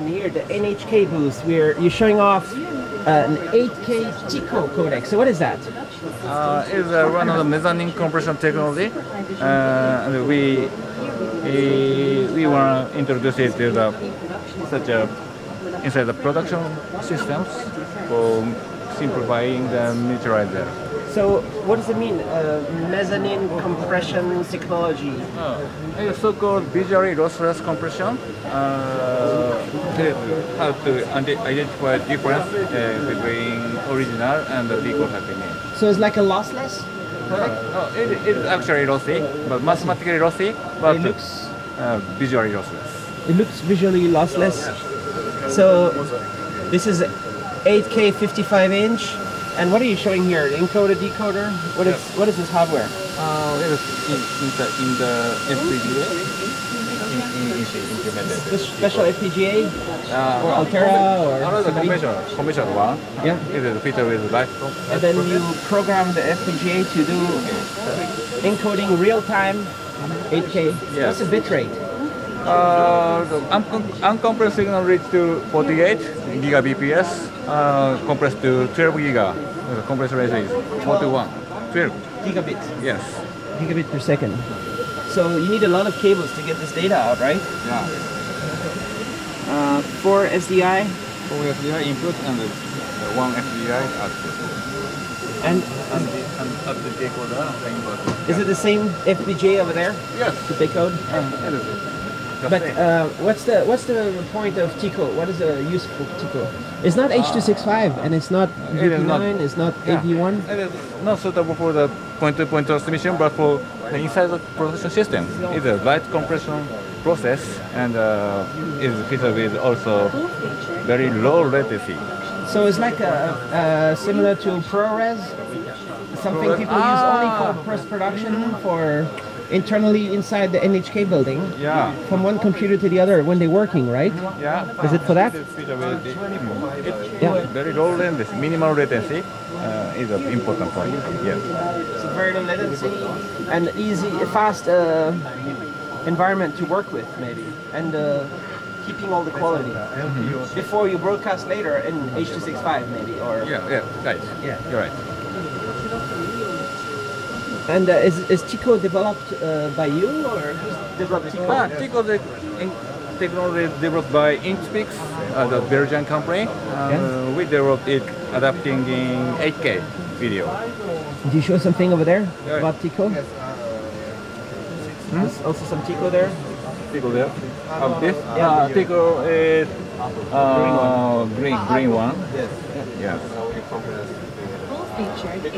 And here, the NHK booth, we're you're showing off uh, an 8K Tico codec. So what is that? Uh, is uh, one of the mezzanine compression technology, uh, and we we, we want to introduce it to the such a inside the production systems for simplifying the neutralizer. So what does it mean? Uh, mezzanine compression technology. It's so-called visually lossless compression. Uh, to how to identify difference uh, between original and the default happening. So it's like a lossless. Uh, it, it's actually lossy, but mathematically lossy, but It looks uh, visually lossless. it looks visually lossless. So this is 8K 55 inch. And what are you showing here? Encoder, decoder? What is what is this hardware? Uh, it is in, in the in the FPGA in, in, in, implemented. This special FPGA Uh, or Altera or another somebody? conventional conventional one. Yeah. It is fitted with light. And then you program the FPGA to do encoding real time 8K. Yes. What's the bit rate? Uh, the uncom- uncompressed signal reached to 48 gigabps, uh, compressed to 12 giga. The compressed ratio is 4 to 1. 12. Gigabit. Yes. Gigabit per second. So you need a lot of cables to get this data out, right? Yeah. Uh, four SDI. Four SDI input and uh, one SDI output. And And the, and at the decoder, input. is it the same FPGA over there Yes. to decode? Uh, it is. But uh, what's the what's the point of Tico? What is the use for Tico? It's not H265 and it's not It is not. VP9, it's not Yeah. AV1. It is not suitable for the point-to-point transmission, but for the inside the production system. It's a light compression process and uh, is fitted with also very low latency. So it's like a, uh, similar to ProRes, something ProRes- people use only Ah. for post-production for internally inside the NHK building Yeah. from one computer to the other when they're working, right? Yeah. Is it for that? It is fitted with the, mm, it's Yeah. very low latency, minimal latency uh, is an important point. Yes. It's a very low latency and easy, fast uh, environment to work with, maybe, and uh, keeping all the quality before you broadcast later in H265, maybe, or Yeah. Yeah. Right. Yeah. You're right. And uh, is is Tico developed uh, by you or who's developed Tico? Ah, Tico the in- technology developed by intoPIX, uh, the Belgian company. Uh, Yeah. We developed it adapting in 8K video. Did you show something over there Yeah. about Tico? There's also some Tico there. Tico there. Of this? Yeah. Uh, Tico is uh, green, green one. Yes. featured in